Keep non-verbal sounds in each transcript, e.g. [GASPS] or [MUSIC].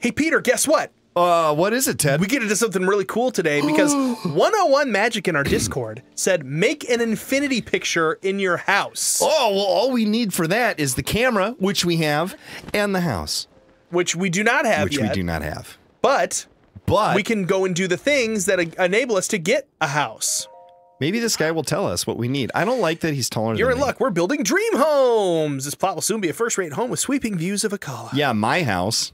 Hey, Peter, guess what? Uh, what is it, Ted? We get into something really cool today because [GASPS] 101 Magic in our Discord said make an infinity picture in your house, oh, well, all we need for that is the camera, which we have, and the house, which we do not have which yet. we do not have. But But we can go and do the things that enable us to get a house. maybe this guy will tell us what we need. I don't like that he's taller than. You're in me. luck. We're building dream homes. This plot will soon be a first-rate home with sweeping views of a Akkala. Yeah, my house.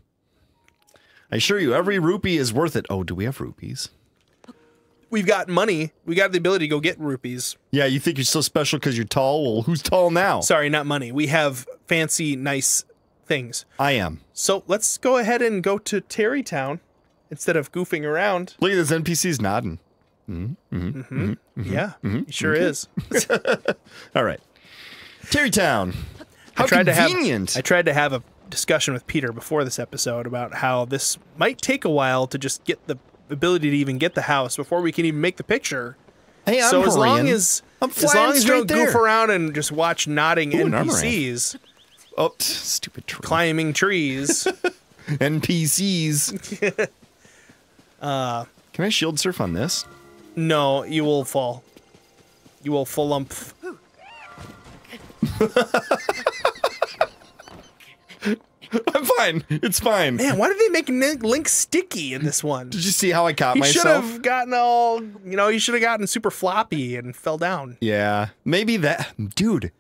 I assure you, every rupee is worth it. Oh, do we have rupees? We've got money. We got the ability to go get rupees. Yeah, you think you're so special because you're tall? Well, who's tall now? Sorry, not money. We have fancy, nice things. I am. So let's go ahead and go to Tarrey Town instead of goofing around. Look at this NPC's nodding. Mm-hmm, mm-hmm, mm-hmm. Yeah, he sure is. [LAUGHS] All right. Tarrey Town. How I tried convenient. to have I tried to have a discussion with Peter before this episode about how this might take a while to just get the ability to even get the house before we can even make the picture. hey, I'm so as long as I'm as long as you don't goof around and just watch nodding Ooh, NPCs [LAUGHS] Oh, stupid tree. climbing trees. [LAUGHS] NPCs. uh, [LAUGHS] Can I shield surf on this? no, you will fall. You will full lump. [LAUGHS] I'm fine. It's fine. Man, why did they make Link sticky in this one? Did you see how I caught myself? He should have gotten all, you know, he should have gotten super floppy and fell down. Yeah, maybe that, dude.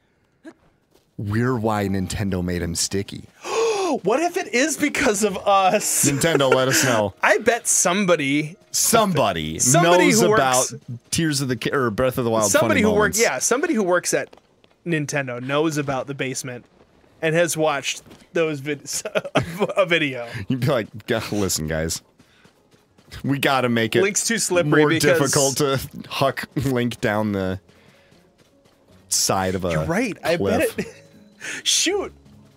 We're why Nintendo made him sticky. [GASPS] What if it is because of us? Nintendo, let us know. [LAUGHS] I bet somebody, Somebody, Somebody knows who about works- Tears of the or Breath of the Wild. somebody who works, yeah, somebody who works at Nintendo knows about the basement and has watched those videos, [LAUGHS] a video. You'd be like, "God, listen, guys, we got to make it Link's too slippery more because difficult to huck Link down the side of a You're right. I bet it. [LAUGHS] Shoot,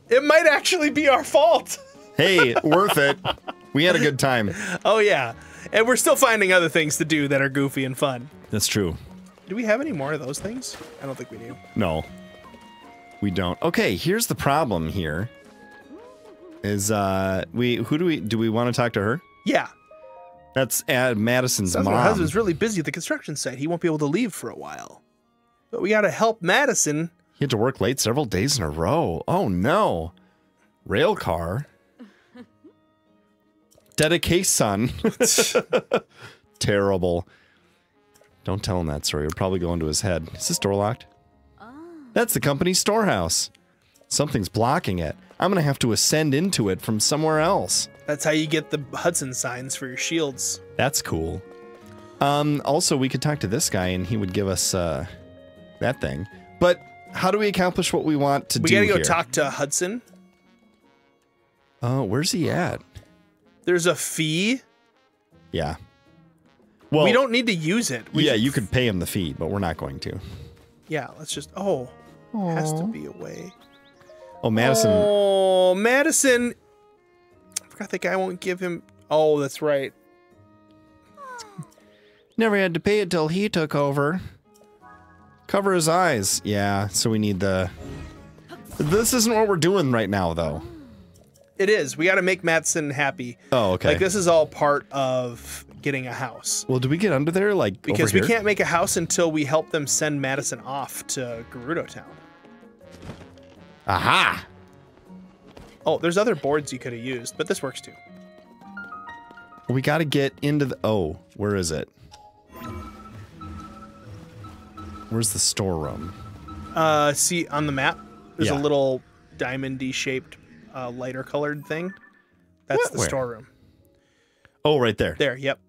it might actually be our fault. [LAUGHS] hey, worth it. We had a good time. Oh yeah, and we're still finding other things to do that are goofy and fun. That's true. Do we have any more of those things? I don't think we do. No, we don't. Okay, here's the problem. Here is uh, we who do we do we want to talk to her? Yeah. That's uh, Madison's Sounds mom. like my husband's really busy at the construction site. He won't be able to leave for a while. But we got to help Madison. He had to work late several days in a row. Oh no. Rail car. Dedication. [LAUGHS] [LAUGHS] Terrible. Don't tell him that story. It'll probably go into his head. Is this door locked? That's the company's storehouse. Something's blocking it. I'm gonna have to ascend into it from somewhere else. That's how you get the Hudson signs for your shields. That's cool. Um, also, we could talk to this guy and he would give us uh, that thing. But how do we accomplish what we want to We do We got to go here? talk to Hudson. Oh, where's he at? There's a fee. Yeah. Well, we don't need to use it. We yeah, you could pay him the fee, but we're not going to. Yeah, let's just. Oh, has to be a way. Oh, Madison. Oh, Madison. I forgot the guy won't give him. Oh, that's right. [LAUGHS] Never had to pay it till he took over. Cover his eyes. Yeah, so we need the. This isn't what we're doing right now, though. It is. We got to make Madison happy. Oh, okay. Like this is all part of getting a house. Well, do we get under there, like Because we can't make a house until we help them send Madison off to Gerudo Town. Aha! Oh, there's other boards you could have used, but this works too. We got to get into the. Oh, where is it? Where's the storeroom? Uh, see on the map, there's Yeah. a little diamond-y shaped, uh, lighter colored thing. That's What? the storeroom. Oh, right there. There. Yep.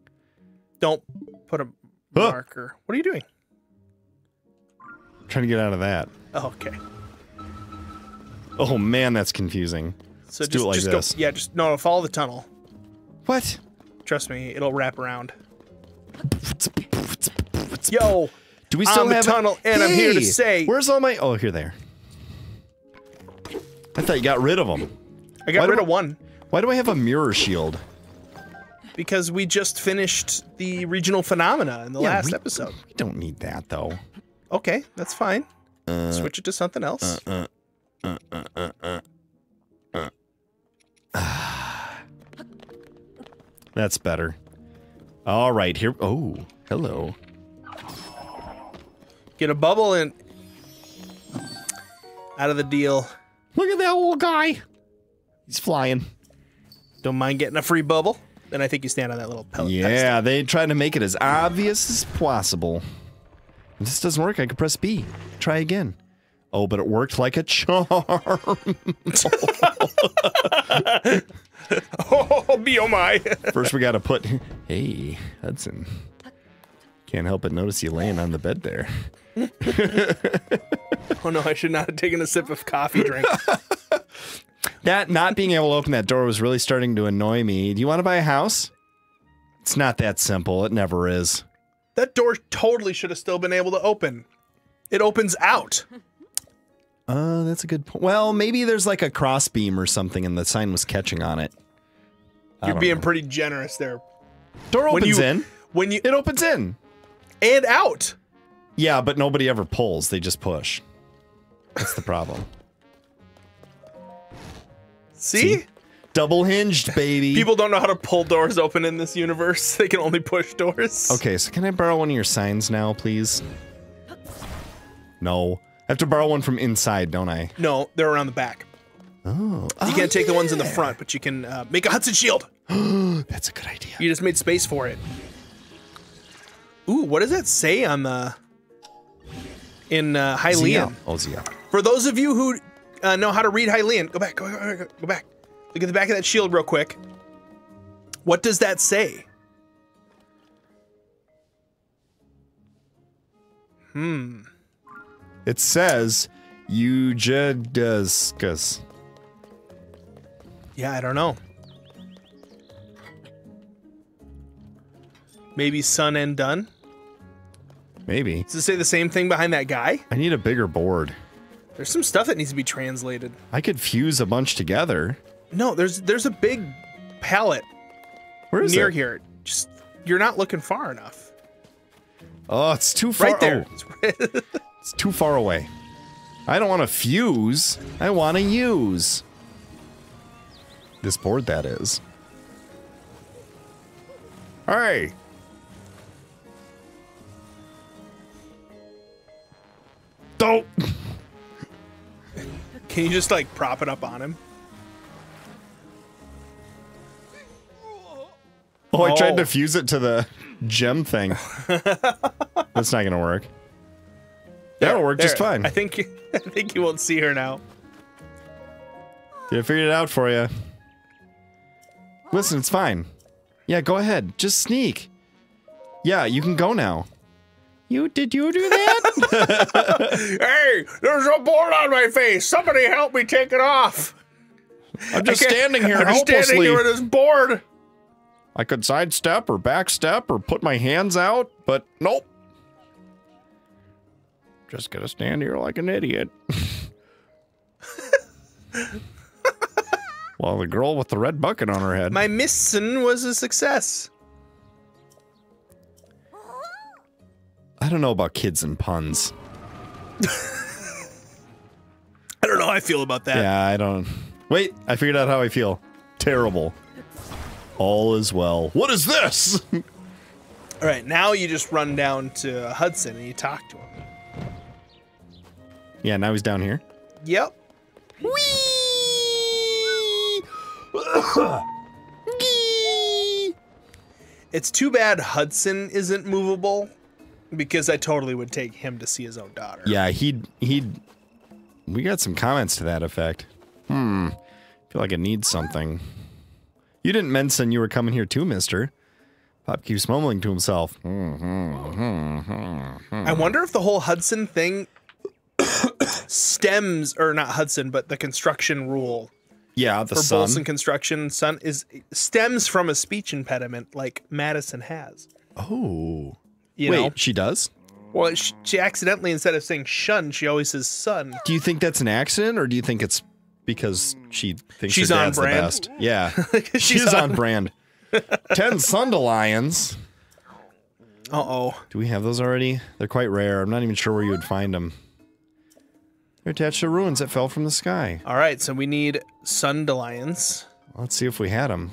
Don't put a Huh. marker. What are you doing? I'm Trying to get out of that. Oh, okay. Oh man, that's confusing. So Let's just, do it like just this. go. Yeah, just no. Follow the tunnel. What? Trust me, it'll wrap around. Yo, Do we still I'm have it? tunnel, and I'm here to Hey, say- Where's all my? Oh, here they are. I thought you got rid of them. I got Why rid I- of one Why do I have a mirror shield? Because we just finished the regional phenomena in the Yeah, last we- episode. We don't need that though. Okay, that's fine. Uh, Switch it to something else. Uh, uh, uh, [SIGHS] that's better. All right, here. Oh, hello. Get a bubble and out of the deal. Look at that little guy. He's flying. Don't mind getting a free bubble. Then I think you stand on that little pellet. Yeah, they tried to make it as obvious as possible. If this doesn't work, I could press B. Try again. Oh, but it worked like a charm. Oh, [LAUGHS] be [LAUGHS] oh my. First, we got to put. Hey, Hudson. Can't help but notice you laying on the bed there. [LAUGHS] oh no, I should not have taken a sip of coffee drink. That not being able to open that door was really starting to annoy me. Do you want to buy a house? It's not that simple. It never is. that door totally should have still been able to open. It opens out. Uh, that's a good point. Well, maybe there's like a crossbeam or something, and the sign was catching on it. I You're being know. pretty generous there. door when opens you- in. When you It opens in. and out. Yeah, but nobody ever pulls. They just push. That's the problem. [LAUGHS] See? See? Double hinged, baby. People don't know how to pull doors open in this universe. [LAUGHS] They can only push doors. Okay, so can I borrow one of your signs now, please? No. I have to borrow one from inside, don't I? No, they're around the back. Oh. You can't take the ones in the front, but you can uh, make a Hudson shield. [GASPS] That's a good idea. You just made space for it. Ooh, what does that say on the in uh, Hylian? Oh, Zia. For those of you who uh, know how to read Hylian, go back, go, go, go, go back. Look at the back of that shield real quick. What does that say? Hmm. It says Eugeduscus. Yeah, I don't know. Maybe Sun and done. Maybe. Does it say the same thing behind that guy? I need a bigger board. There's some stuff that needs to be translated. I could fuse a bunch together. No, there's there's a big pallet Where is near it? here. Just you're not looking far enough. Oh, it's too far. Right there. oh, it's too far away. I don't want to fuse. I want to use. This board, that is. Hey. Don't. [LAUGHS] Can you just like prop it up on him? Oh, I tried Oh. to fuse it to the gem thing. [LAUGHS] That's not gonna work. That'll work just fine. I think [LAUGHS] I think you won't see her now. Yeah, I figured it out for you. Listen, it's fine. Yeah, go ahead. Just sneak. Yeah, you can go now. You did you do that? [LAUGHS] Hey, there's a board on my face. Somebody help me take it off. I'm just standing here I'm just helplessly. standing here with this board. I could sidestep or backstep or put my hands out, but nope. Just gonna stand here like an idiot. [LAUGHS] While the girl with the red bucket on her head. My mission was a success. I don't know about kids and puns. I don't know how I feel about that. Yeah, I don't. Wait, I figured out how I feel. Terrible. All is well. What is this? [LAUGHS] All right, now you just run down to Hudson and you talk to him. yeah, now he's down here. Yep. [COUGHS] It's too bad Hudson isn't movable because I totally would take him to see his own daughter. Yeah, he'd he'd. We got some comments to that effect. Hmm. Feel like it needs something. You didn't mention you were coming here too, Mister. Pop keeps mumbling to himself. I wonder if the whole Hudson thing stems, or not Hudson, but the construction rule Yeah, the for sun. Bolson construction son is stems from a speech impediment like Madison has. Oh. You Wait, know, she does? well, she, she accidentally instead of saying shun, she always says son. Do you think that's an accident, or do you think it's because she thinks She's her on dad's the brand. best? Yeah, [LAUGHS] She's she's on on- brand. [LAUGHS] Ten Sundelions. Uh oh. Do we have those already? They're quite rare. I'm not even sure where you would find them. They're attached to ruins that fell from the sky. All right, so we need Sundelions. Let's see if we had them.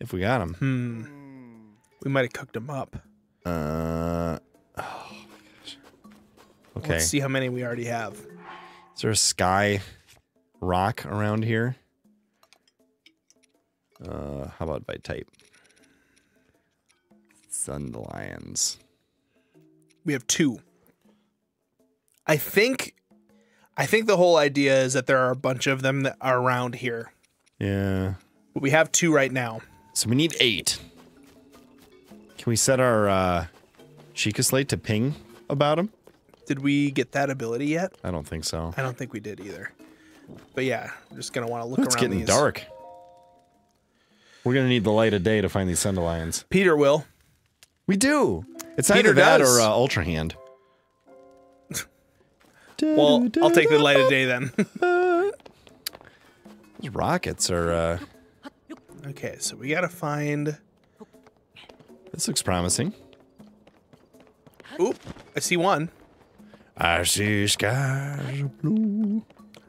If we got them. Hmm. We might have cooked them up. Uh. Oh my gosh. Okay. Let's see how many we already have. Is there a sky rock around here? Uh, how about by type? Sundelions. We have two. I think I think the whole idea is that there are a bunch of them that are around here. Yeah. But we have two right now. So we need eight. Can we set our uh, Sheikah slate to ping about them? Did we get that ability yet? I don't think so. I don't think we did either. But yeah, I'm just gonna want to look It's around It's getting these. dark. We're gonna need the light of day to find these Sundelions. Peter will. We do. It's Peter either that does. or uh, Ultra Hand. [LAUGHS] Well, I'll take the light of day then. [LAUGHS] Those rockets are. Uh, okay, so we gotta find. This looks promising. Oop, I see one. I see skies of blue.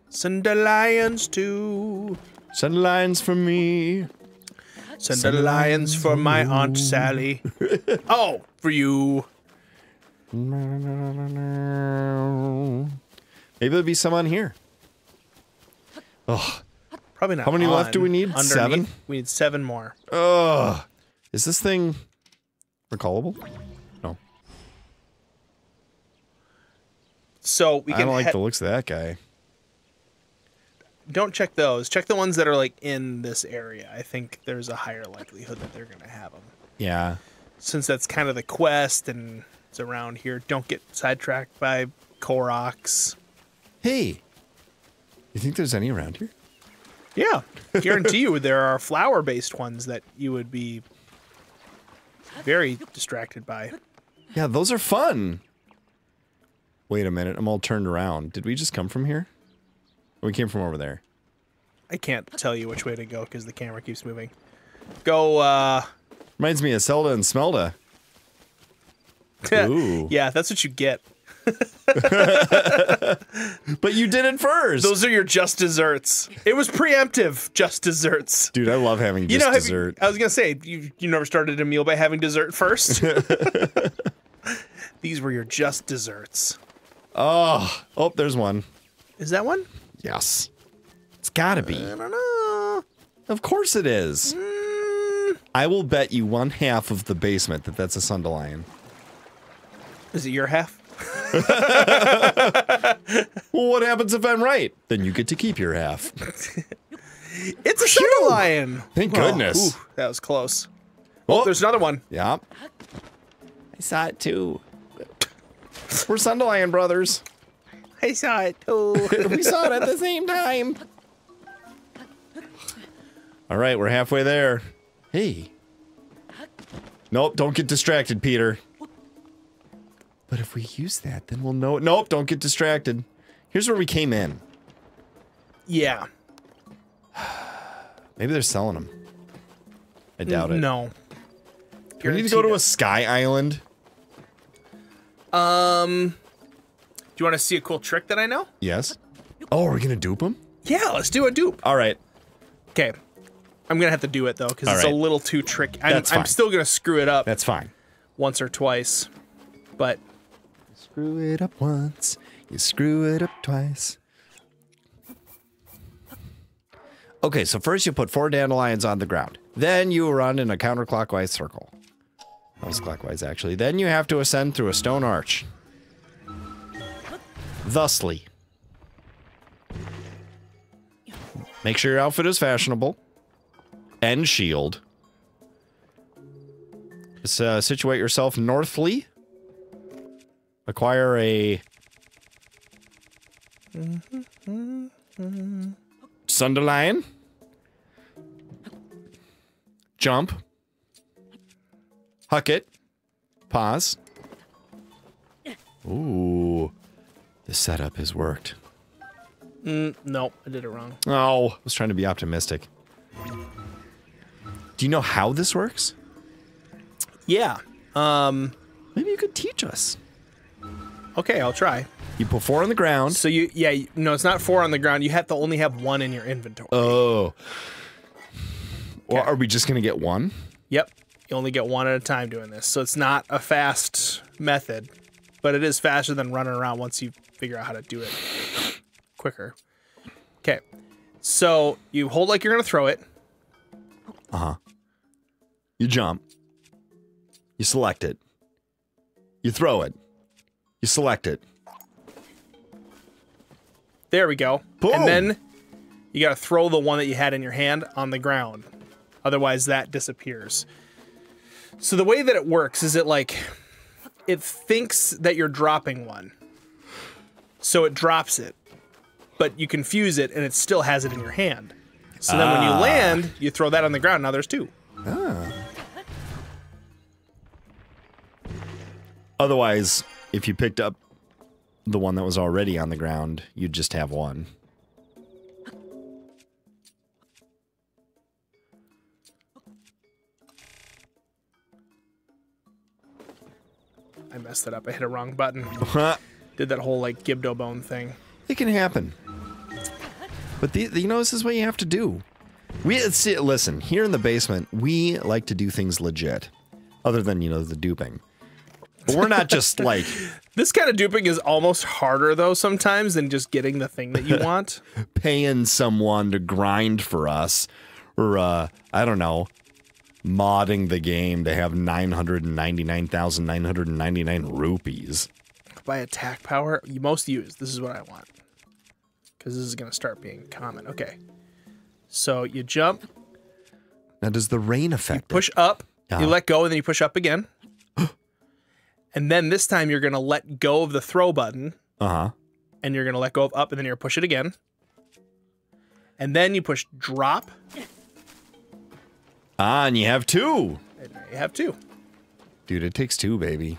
Send the lions to. Send lions for me. Send the lions for my aunt Sally. [LAUGHS] oh, for you. Maybe there'll be some on here. Oh, Probably not. How many left do we need? Underneath, Seven? We need seven more. ugh. Is this thing recallable? No. So we can. I don't like the looks of that guy. don't check those. Check the ones that are like in this area. I think there's a higher likelihood that they're gonna have them. Yeah. Since that's kind of the quest and it's around here. Don't get sidetracked by Koroks. Hey. You think there's any around here? Yeah, guarantee you there are flower-based ones that you would be very distracted by. Yeah, those are fun. Wait a minute. I'm all turned around. Did we just come from here? We came from over there. I can't tell you which way to go because the camera keeps moving. Go, uh, Reminds me of Zelda and Smelda. [LAUGHS] Ooh. yeah, that's what you get. [LAUGHS] But you did it first. Those are your just desserts. It was preemptive, just desserts. Dude, I love having just You know, have you- dessert. I was gonna say you you never started a meal by having dessert first. [LAUGHS] [LAUGHS] These were your just desserts. Oh, oh, there's one. Is that one? Yes. It's gotta be. I don't know. Of course it is. Mm, I will bet you one half of the basement that that's a Sundelion. is it your half? [LAUGHS] Well, what happens if I'm right? Then you get to keep your half. [LAUGHS] It's a sugar lion. Thank goodness. ooh, that was close. Oh, Oh, there's another one. Yeah. I saw it too. We're Sundelion brothers. I saw it too. [LAUGHS] we saw it at the same time. All right, we're halfway there. Hey. Nope, don't get distracted, Peter. But if we use that, then we'll know. Nope, don't get distracted. Here's where we came in. yeah. [SIGHS] Maybe they're selling them. I doubt it. No. We need to go to a sky island. Um. Do you want to see a cool trick that I know? Yes. Oh, are we gonna dupe them? Yeah, let's do a dupe. All right. Okay. I'm gonna have to do it though because it's right. a little too tricky. I'm, That's I'm still gonna screw it up That's fine. once or twice, but Screw it up once, you screw it up twice. Okay, so first you put four dandelions on the ground. Then you run in a counterclockwise circle. That was clockwise, actually. Then you have to ascend through a stone arch. Thusly. Make sure your outfit is fashionable. And shield. Uh, situate yourself northly. Acquire a Sundelion. Jump. Huck it. Pause. Ooh. The setup has worked. mm, no, I did it wrong. Oh, I was trying to be optimistic. Do you know how this works? Yeah. Um. Maybe you could teach us. Okay, I'll try. You put four on the ground. So you, yeah, you- no, it's not four on the ground. You have to only have one in your inventory. Oh. Or are we just gonna get one? Yep. You only get one at a time doing this. So it's not a fast method, but it is faster than running around once you figure out how to do it quicker. Okay. So you hold like you're going to throw it. Uh huh. You jump. You select it. You throw it. You select it. There we go. Boom. And then you got to throw the one that you had in your hand on the ground. Otherwise, that disappears. So the way that it works is it like it thinks that you're dropping one. So it drops it. But you confuse it and it still has it in your hand. So then when you land, you throw that on the ground. Now there's two. Ah. Otherwise, if you picked up the one that was already on the ground, you'd just have one. I messed it up. I hit a wrong button. Did that whole like Gibdo bone thing. It can happen. But the, you know, this is what you have to do. We see, listen here in the basement. We like to do things legit, other than you know the duping. But we're not just [LAUGHS] like This kind of duping is almost harder though sometimes than just getting the thing that you [LAUGHS] want. paying someone to grind for us, or uh, I don't know, modding the game to have nine hundred ninety nine thousand nine hundred ninety nine rupees. by attack power you most use. This is what I want. Because this is going to start being common. Okay. So you jump, Now, does the rain affect it? push up, Yeah. you let go, and then you push up again. And then this time you're going to let go of the throw button, Uh huh. and you're going to let go of up, and then you're going to push it again. And then you push drop, Ah, and you have two. and you have two. Dude, it takes two, baby.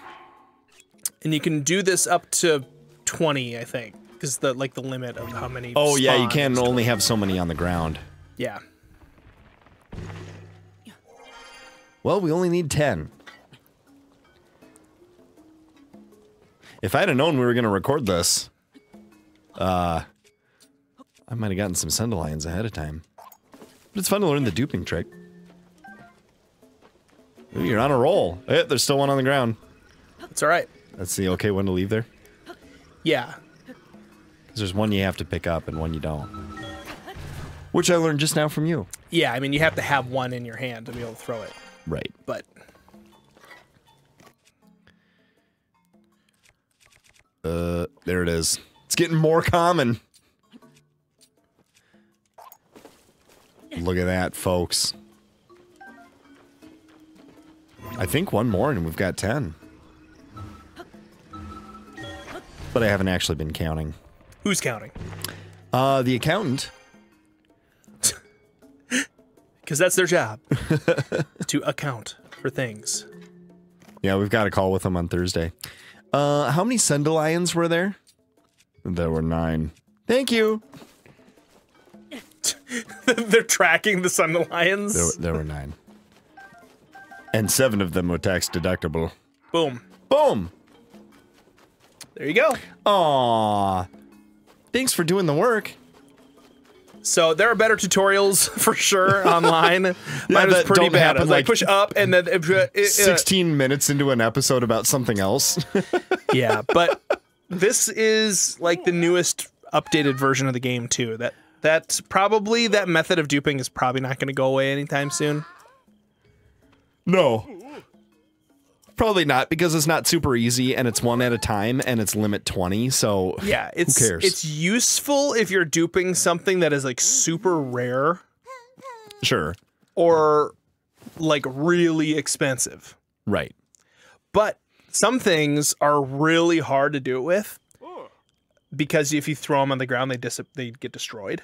And you can do this up to 20, I think. Because the like the limit of how many. Oh yeah, you can only have so many on the ground. Yeah. Well, we only need ten. If I'd have known we were going to record this, uh, I might have gotten some Sundelions ahead of time. But it's fun to learn the duping trick. Ooh, you're on a roll. Eh, there's still one on the ground. It's all right. That's the okay one to leave there. Yeah. 'Cause there's one you have to pick up and one you don't. Which I learned just now from you. Yeah, I mean, you have to have one in your hand to be able to throw it. Right. But Uh, there it is. It's getting more common. Look at that, folks. I think one more and we've got 10. But I haven't actually been counting. who's counting? Uh, the accountant. [LAUGHS] Because that's their job [LAUGHS] to account for things. Yeah, we've got a call with them on Thursday. Uh, how many Sundelions were there? There were nine. Thank you. [LAUGHS] They're tracking the Sun Lions. There, there were nine. And seven of them were tax deductible. Boom. Boom. There you go. Aw. Thanks for doing the work. So there are better tutorials [LAUGHS] for sure online. [LAUGHS] Mine was pretty don't bad. Was like, like, push up and then it, it- it- uh, 16 minutes into an episode about something else. [LAUGHS] yeah, but this is like the newest updated version of the game too. That that's probably that method of duping is probably not going to go away anytime soon. no. Probably not because it's not super easy and it's one at a time and it's limit 20. So Yeah, it's cares? it's useful if you're duping something that is like super rare sure. or like really expensive. Right. But some things are really hard to do it with because if you throw them on the ground, they dis- they get destroyed.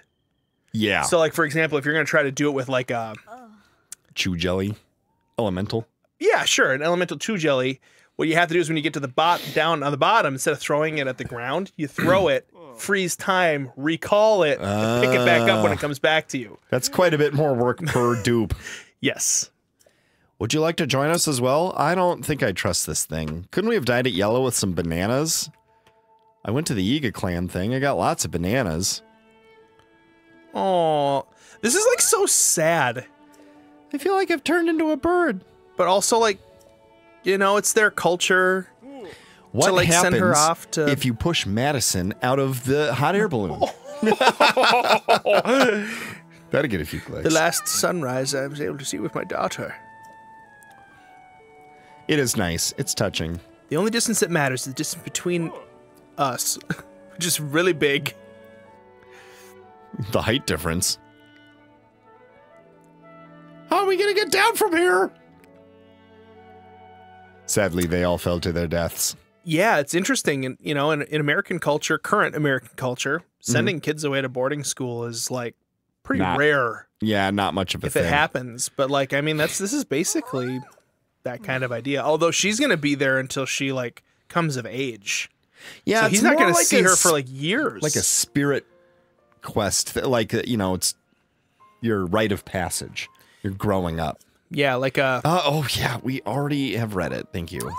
Yeah. So, like for example, if you're gonna try to do it with like a Chuchu jelly. Elemental. Yeah, sure, an elemental two jelly, what you have to do is when you get to the bot down on the bottom, instead of throwing it at the ground, you throw it, [CLEARS THROAT] oh. freeze time, recall it, and pick it back up when it ah. comes back to you. That's quite a bit more work per [LAUGHS] dupe. Yes. Would you like to join us as well? I don't think I trust this thing. Couldn't we have dyed it yellow with some bananas? I went to the Yiga clan thing. I got lots of bananas. Oh, this is like so sad. I feel like I've turned into a bird. But also like, you know, it's their culture. What like, happens send her off to- if you push Madison out of the hot air balloon? [LAUGHS] That'll get a few clicks. The last sunrise I was able to see with my daughter. it is nice. It's touching. The only distance that matters is the distance between us, [LAUGHS] which is really big. The height difference. How are we gonna get down from here? Sadly, they all fell to their deaths. Yeah, it's interesting. And, you know, in, in American culture, current American culture, Mm-hmm. sending kids away to boarding school is like pretty Not rare Yeah, not much of a if thing. it happens. But like, I mean, that's this is basically that kind of idea. Although she's going to be there until she like comes of age. yeah, so he's not going to like see a her for like years. like a spirit quest. Like you know, it's your rite of passage. You're growing up. Yeah, like a Uh, oh yeah, we already have read it. Thank you.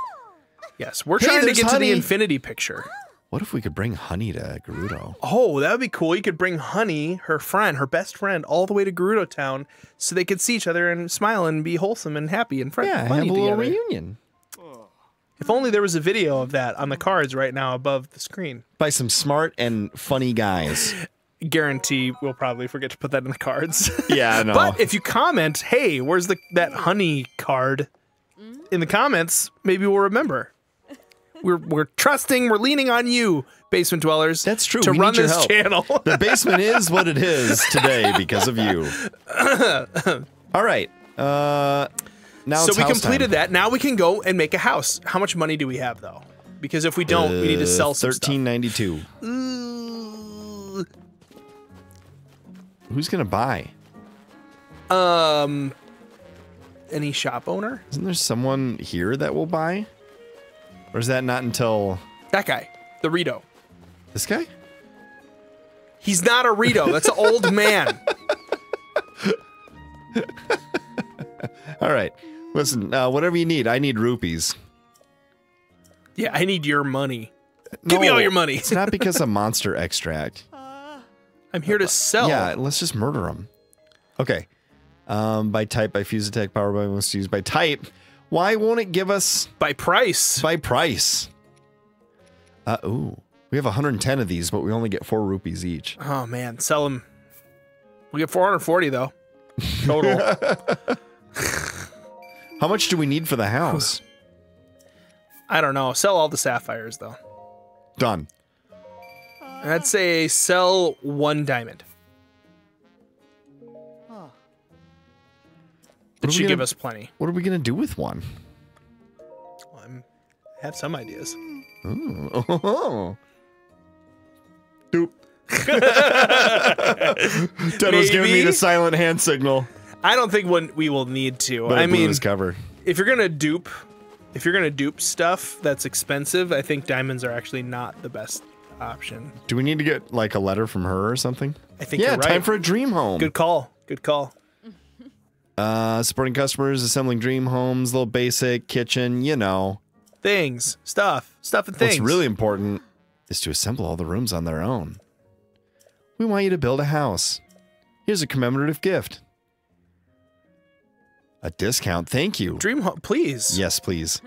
yes. We're Hey, trying to get honey. to the infinity picture. What if we could bring honey to Gerudo? Oh, that would be cool. You could bring Honey, her friend, her best friend, all the way to Gerudo Town so they could see each other and smile and be wholesome and happy and friendly. Yeah, have a little together. reunion. If only there was a video of that on the cards right now above the screen. by some smart and funny guys. [LAUGHS] Guarantee we'll probably forget to put that in the cards. [LAUGHS] Yeah, no. but if you comment, hey, where's the that honey card in the comments, maybe we'll remember. We're we're trusting, we're leaning on you, basement dwellers. That's true, To we run this help. channel. [LAUGHS] the basement is what it is today because of you. [LAUGHS] All right. Uh now so it's we house completed time. that. Now we can go and make a house. How much money do we have though? Because if we don't, we need to sell some Thirteen ninety two. Who's gonna buy? Um, any shop owner? Isn't there someone here that will buy? Or is that not until That guy, the Rito. this guy? He's not a Rito. That's an old [LAUGHS] man. All right. Listen, uh, whatever you need. I need rupees. Yeah, I need your money. Give me all your money. it's not because [LAUGHS] of monster extract. I'm here to sell. Yeah, let's just murder them. Okay. Um, by type, by fuse attack, power by must use by type. Why won't it give us By price. by price? Uh ooh. We have 110 of these, but we only get four rupees each. Oh man, sell them. We get 440 though. Total. [LAUGHS] [LAUGHS] How much do we need for the house? I don't know. Sell all the sapphires though. Done. I'd say sell one diamond. It are we should give gonna- us plenty. What are we gonna do with one? Well, I'm, I have some ideas. Ooh. Oh. [LAUGHS] Doop. [LAUGHS] Dedo's giving me the silent hand signal. I don't think one we will need to. But I it blew mean, his cover. if you're gonna dupe, if you're gonna dupe stuff that's expensive, I think diamonds are actually not the best option. Do we need to get like a letter from her or something? I think Yeah, right. time for a dream home. Good call. Good call. [LAUGHS] Uh, supporting customers, assembling dream homes, little basic kitchen, you know. Things, stuff, stuff and things. What's really important is to assemble all the rooms on their own. We want you to build a house. Here's a commemorative gift. A discount, thank you. dream home, please. Yes, please.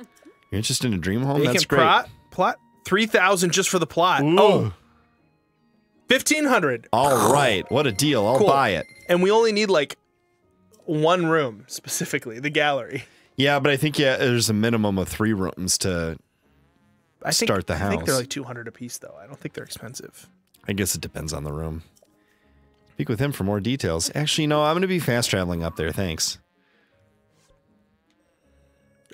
You're interested in a dream home? Vacant That's great. plot. Plot three thousand just for the plot. Oh. Fifteen hundred. All right, what a deal. I'll Cool. buy it. And we only need like one room specifically, the gallery. Yeah, but I think yeah, there's a minimum of three rooms to. I think, Start the house. I think they're like two hundred a piece, though. I don't think they're expensive. I guess it depends on the room. Speak with him for more details. Actually, no, I'm going to be fast traveling up there. Thanks.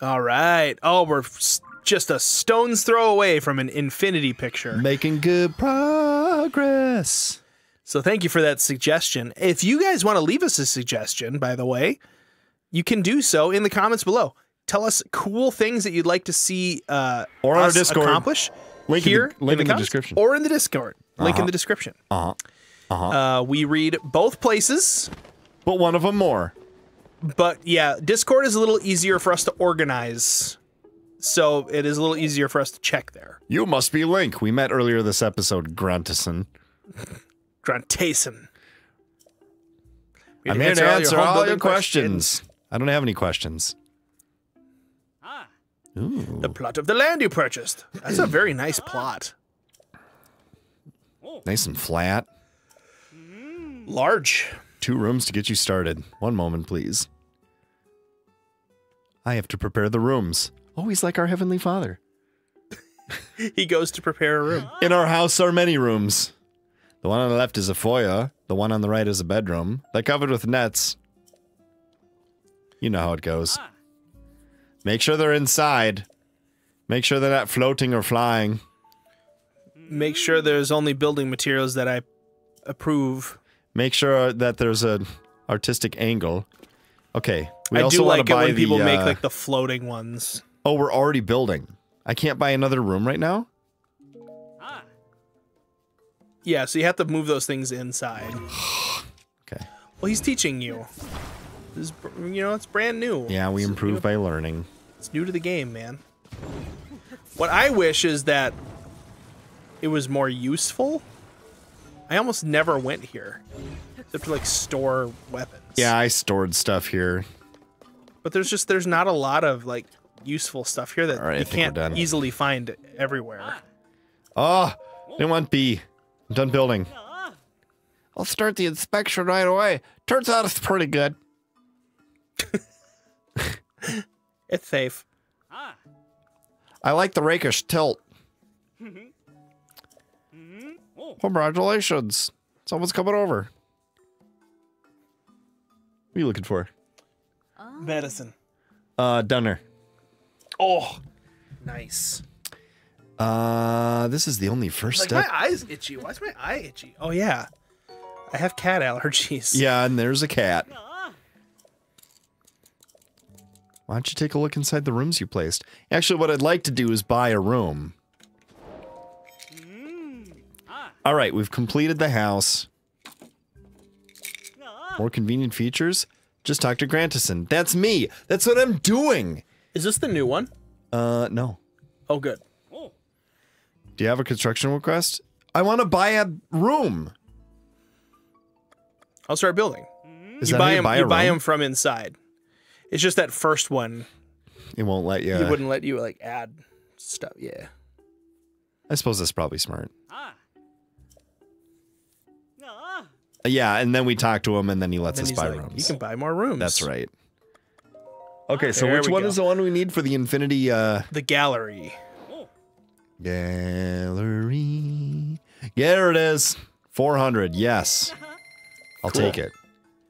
All right. Oh, we're s- just a stone's throw away from an infinity picture. Making good progress. So thank you for that suggestion. If you guys want to leave us a suggestion, by the way, you can do so in the comments below. Tell us cool things that you'd like to see uh, Or on our Discord. accomplish Link in the- here link in the comments description. or in the Discord. Link in Uh-huh. the description. Uh huh. Uh, we read both places, But one of them more. but yeah, Discord is a little easier for us to organize. So it is a little easier for us to check there. You must be Link. We met earlier this episode, Gruntison. Gruntason. I'm here to answer all your questions. I don't have any questions. Ah. Ooh. The plot of the land you purchased. That's a very nice plot. Oh. Nice and flat. Large. Two rooms to get you started. One moment, please. I have to prepare the rooms. Always like our Heavenly Father. He goes to prepare a room. [GASPS] In our house are many rooms. The one on the left is a foyer. The one on the right is a bedroom. They're covered with nets. You know how it goes. Make sure they're inside. Make sure they're not floating or flying. Make sure there's only building materials that I approve. Make sure that there's an artistic angle. Okay. We I also do want like to it buy when people the, make uh, like the floating ones. Oh, we're already building. I can't buy another room right now? Yeah, so you have to move those things inside. [SIGHS] Okay. Well, he's teaching you. This is, you know, it's brand new. Yeah, we It's improve by learning. It's new to the game, man. What I wish is that it was more useful. I almost never went here, except to like store weapons. Yeah, I stored stuff here. but there's just there's not a lot of like useful stuff here that All right, I you can't easily find everywhere. Oh, didn't want B. I'm done building. I'll start the inspection right away. Turns out it's pretty good. [LAUGHS] It's safe. I like the rakish tilt. Congratulations. Someone's coming over. What are you looking for? Medicine. Uh, Dunner. Oh, nice. Uh, this is the only first Like step. my eyes itchy. Why's my eye itchy? Oh yeah, I have cat allergies. [LAUGHS] Yeah, and there's a cat. Why don't you take a look inside the rooms you placed? Actually, what I'd like to do is buy a room. All right, we've completed the house. More convenient features? Just talk to Grantison. That's me. That's what I'm doing. Is this the new one? Uh, no. Oh, good. Do you have a construction request? I want to buy a room. I'll start building. Is you buy how you them. buy You buy room? them from inside. It's just that first one. It won't let you. He wouldn't let you like add stuff. Yeah. I suppose that's probably smart. Ah. Uh, Yeah, and then we talk to him, and then he lets Then us buy like, rooms. you can buy more rooms. That's right. Okay, so There which one go. is the one we need for the Infinity uh The gallery. gallery? There it is. 400. Yes. I'll Cool. take it.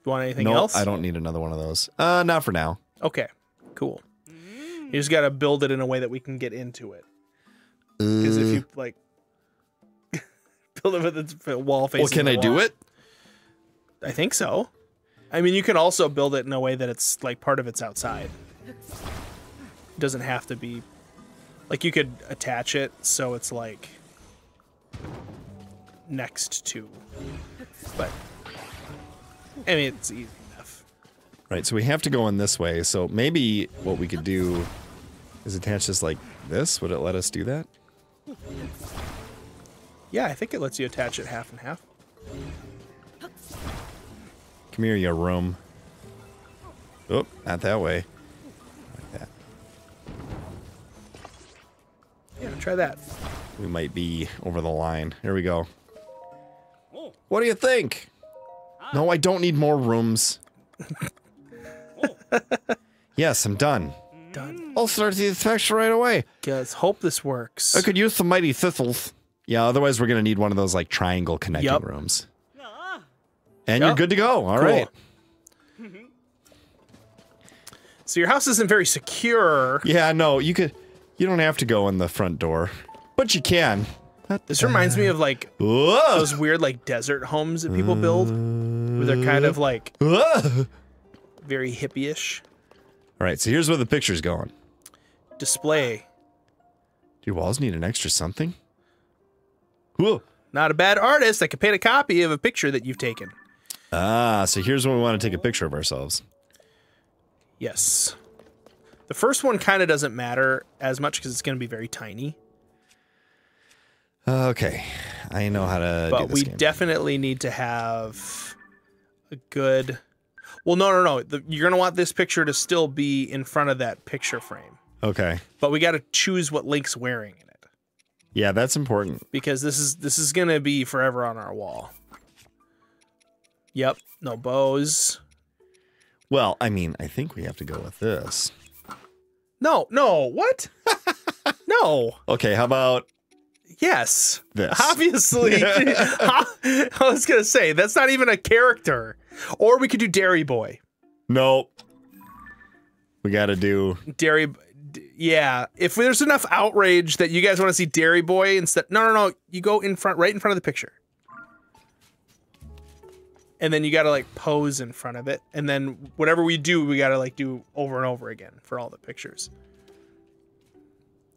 You want anything no, else? I don't need another one of those. Uh not for now. Okay. Cool. You just got to build it in a way that we can get into it. Because if you like [LAUGHS] build it with its wall facing. well, can I do it? I think so. I mean, you can also build it in a way that it's like part of it's outside. It doesn't have to be like you could attach it so it's like next to. But I mean, it's easy enough. Right, so we have to go in this way. So maybe what we could do is attach this like this. Would it let us do that? Yeah, I think it lets you attach it half and half. Come here, you room. Oh, not that way. Like that. Yeah, try that. We might be over the line. Here we go. What do you think? No, I don't need more rooms. [LAUGHS] yes, I'm done. Done. I'll start the inspection right away. Let's hope this works. I could use some mighty thistles. Yeah, otherwise we're gonna need one of those like triangle connecting Yup. rooms. And you're good to go. All Cool. right. [LAUGHS] So your house isn't very secure. Yeah, no, you could. You don't have to go in the front door, but you can. This reminds me of like uh, Whoa! those weird like desert homes that people build, where they're kind of like uh, Whoa! very hippie-ish. All right, so here's where the picture's going. Display. Do your walls need an extra something? Whoa! Not a bad artist that could paint a copy of a picture that you've taken. Ah, so here's when we want to take a picture of ourselves. Yes. The first one kind of doesn't matter as much because it's going to be very tiny. Okay, I know how to do But we game. definitely need to have a good. Well, no, no, no. The, you're gonna want this picture to still be in front of that picture frame, Okay. but we got to choose what Link's wearing in it Yeah, that's important. because this is this is gonna be forever on our wall. Yep. No bows. Well, I mean, I think we have to go with this. No, no. What? [LAUGHS] no. Okay, how about Yes. this? Obviously. [LAUGHS] [LAUGHS] I was gonna say that's not even a character. Or we could do Dairy Boy. Nope. We got to do. Dairy. Yeah. If there's enough outrage that you guys want to see Dairy Boy instead, no, no, no. You go in front, right in front of the picture. And then you got to like pose in front of it, and then whatever we do, we got to like do over and over again for all the pictures.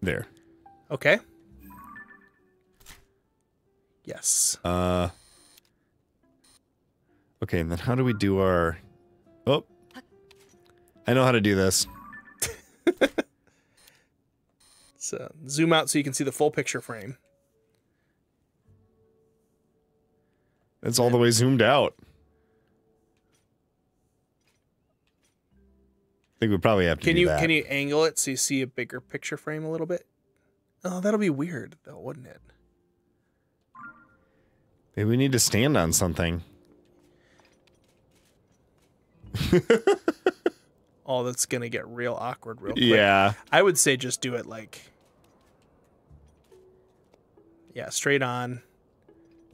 There. Okay. Yes. Uh. Okay, and then how do we do our? Oh, I know how to do this. [LAUGHS] So zoom out so you can see the full picture frame. It's all the way zoomed out. Think we probably have to Can do you that. can you angle it so you see a bigger picture frame a little bit? Oh, that'll be weird though, wouldn't it? Maybe we need to stand on something. [LAUGHS] Oh, that's gonna get real awkward real quick. Yeah. I would say just do it like Yeah, straight on.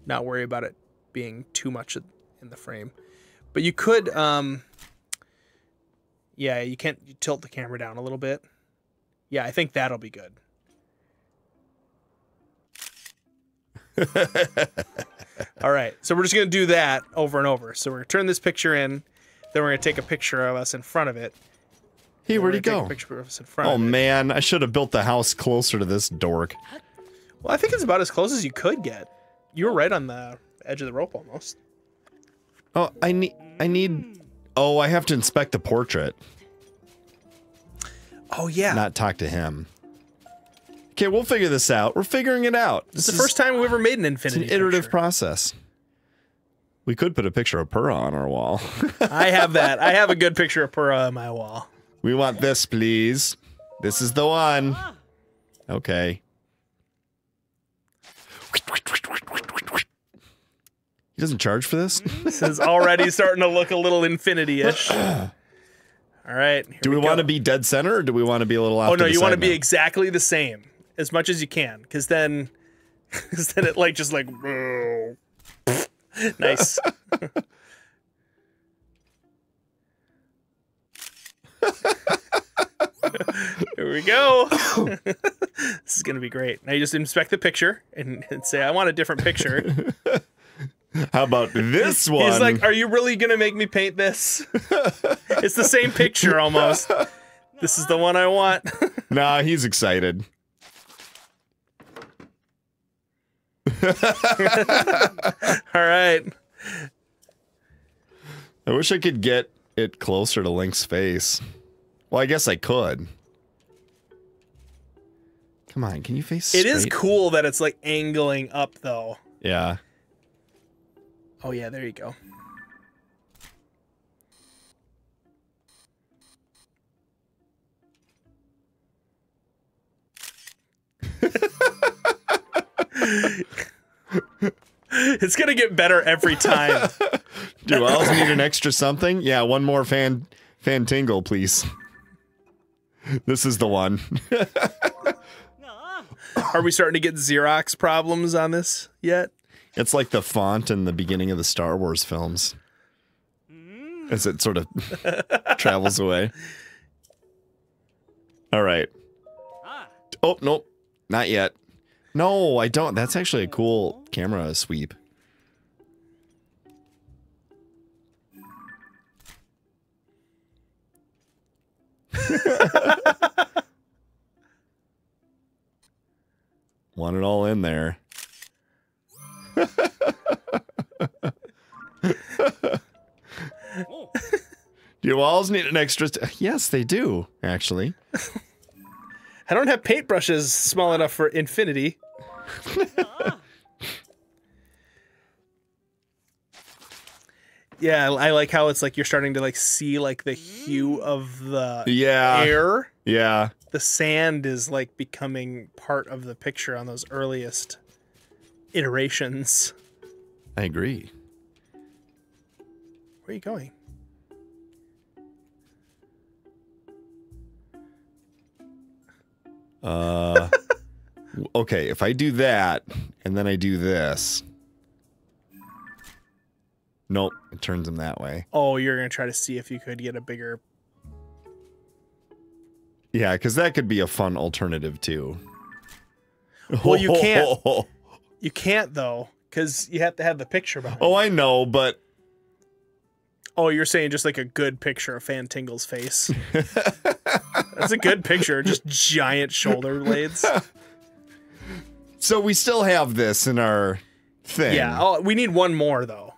Not worry about it being too much in the frame. But you could um Yeah, you can't you tilt the camera down a little bit. Yeah, I think that'll be good. [LAUGHS] All right. So we're just going to do that over and over. So we're going to turn this picture in, then we're going to take a picture of us in front of it. Hey, where'd he go? A picture of us in front Oh man, I should have built the house closer to this dork. Well, I think it's about as close as you could get. You were right on the edge of the rope almost. Oh, I need I need Oh, I have to inspect the portrait, Oh yeah. not talk to him. Okay, we'll figure this out. We're figuring it out. it's This the first time we ever made an infinity. It's an iterative picture. process. We could put a picture of Purah on our wall. [LAUGHS] I have that. I have a good picture of Purah on my wall. we want this, please. This is the one. Okay. He doesn't charge for this? [LAUGHS] This is already starting to look a little infinity-ish. [CLEARS THROAT] All right. Do we, go. want to be dead center or do we want to be a little oh, off Oh to no, you want to be exactly the same as much as you can, because then, [LAUGHS] because then it like just like [LAUGHS] nice. Here we go. this is gonna be great. Now you just inspect the picture and, and say, "I want a different picture." How about this one? He's like, "Are you really gonna make me paint this?" [LAUGHS] it's the same picture almost. This is the one I want. [LAUGHS] nah, he's excited. [LAUGHS] All right. I wish I could get it closer to Link's face. Well, I guess I could. Come on, can you face It is cool that it's like angling up though. Yeah. Oh yeah, there you go. [LAUGHS] it's gonna get better every time. [LAUGHS] Do I also need an extra something? Yeah, one more fan fan tingle, please. This is the one. [LAUGHS] Are we starting to get Xerox problems on this yet? It's like the font in the beginning of the Star Wars films. As it sort of [LAUGHS] travels away. All right. Oh, nope. Not yet. No, I don't. That's actually a cool camera sweep. [LAUGHS] Want it all in there. Do your walls need an extra? St- yes, they do. Actually, I don't have paintbrushes small enough for infinity. Yeah, I like how it's like you're starting to like see like the hue of the Yeah. air. Yeah. The sand is like becoming part of the picture on those earliest iterations. I agree. Where are you going? Uh, [LAUGHS] okay, if I do that and then I do this. Nope, it turns him that way. Oh, you're gonna try to see if you could get a bigger. Yeah, because that could be a fun alternative too. Well, you can't. [LAUGHS] You can't though, because you have to have the picture behind. Oh, I know, but Oh, you're saying just like a good picture of Fantingle's face. [LAUGHS] That's a good picture. Just giant shoulder blades. [LAUGHS] so we still have this in our thing. Yeah. Oh, we need one more though.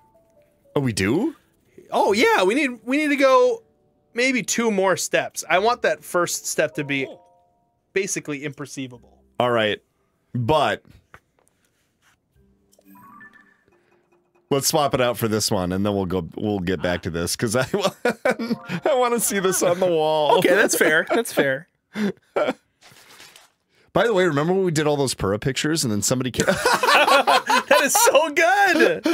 Oh, we do? Oh yeah, we need we need to go maybe two more steps. I want that first step to be oh. basically imperceivable. All right. But let's swap it out for this one and then we'll go we'll get back to this cuz I [LAUGHS] I want to see this on the wall. Okay, that's fair. That's fair. [LAUGHS] By the way, remember when we did all those Purah pictures and then somebody came [LAUGHS] That is so good.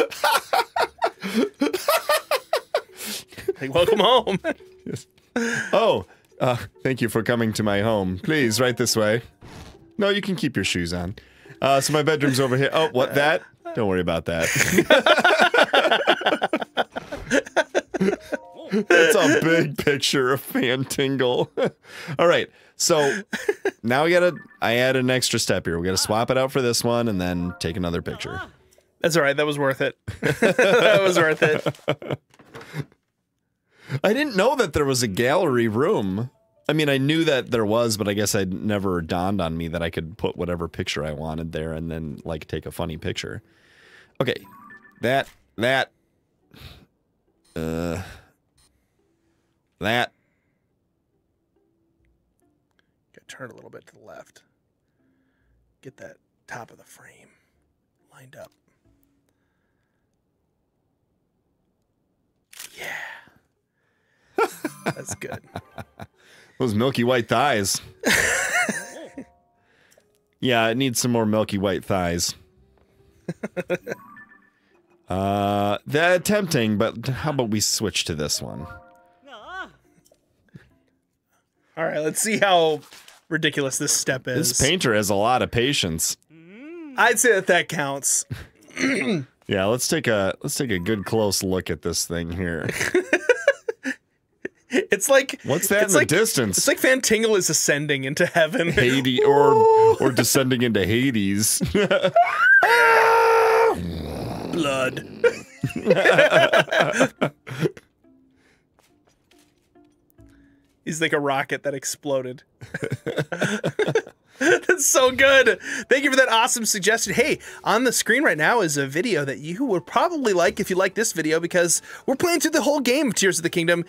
like welcome home. Yes. Oh, uh, thank you for coming to my home. Please, right this way. No, you can keep your shoes on. Uh, so my bedroom's over here. Oh, what that? Don't worry about that. [LAUGHS] It's a big picture of Fantingle. [LAUGHS] All right, so now we gotta. I add an extra step here. We gotta swap it out for this one, and then take another picture. That's all right. That was worth it. [LAUGHS] that was worth it. I didn't know that there was a gallery room. I mean, I knew that there was, but I guess I'd never dawned on me that I could put whatever picture I wanted there and then like take a funny picture. Okay, that that uh that Gotta turn a little bit to the left. Get that top of the frame lined up. Yeah. That's good. [LAUGHS] those milky white thighs. [LAUGHS] yeah, it needs some more milky white thighs. [LAUGHS] uh, that tempting, but how about we switch to this one? [LAUGHS] All right, let's see how ridiculous this step is. This painter has a lot of patience. I'd say that that counts. [CLEARS THROAT] [LAUGHS] Yeah, let's take a let's take a good close look at this thing here. [LAUGHS] It's like What's that in it's the like, distance? It's like Fantingle is ascending into heaven. Hades or or descending into Hades. Blood. [LAUGHS] He's like a rocket that exploded. [LAUGHS] That's so good. Thank you for that awesome suggestion. Hey, on the screen right now is a video that you would probably like if you like this video because we're playing through the whole game of Tears of the Kingdom.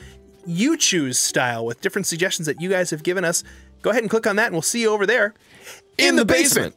You choose style with different suggestions that you guys have given us. Go ahead and click on that and we'll see you over there in the basement.